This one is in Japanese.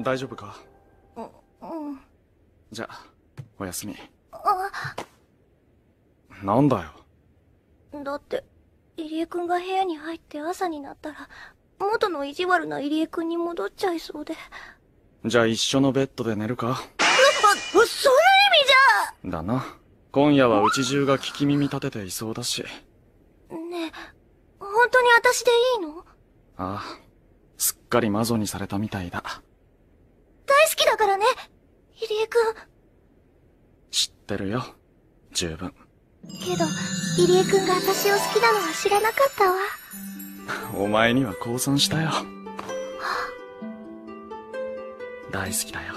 大丈夫か？う、うん。じゃあ、おやすみ。あ、なんだよ。だって、入江くんが部屋に入って朝になったら、元の意地悪な入江くんに戻っちゃいそうで。じゃあ一緒のベッドで寝るか？あ、そういう意味じだな。今夜はうち中が聞き耳立てていそうだし。ゃねえ、本当に私でいいの？ああ。すっかり魔女にされたみたいだからね、入江くん。知ってるよ。十分。けど、入江くんが私を好きなのは知らなかったわ。お前には降参したよ。大好きだよ。